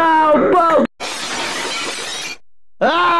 Oh, boat! Ah!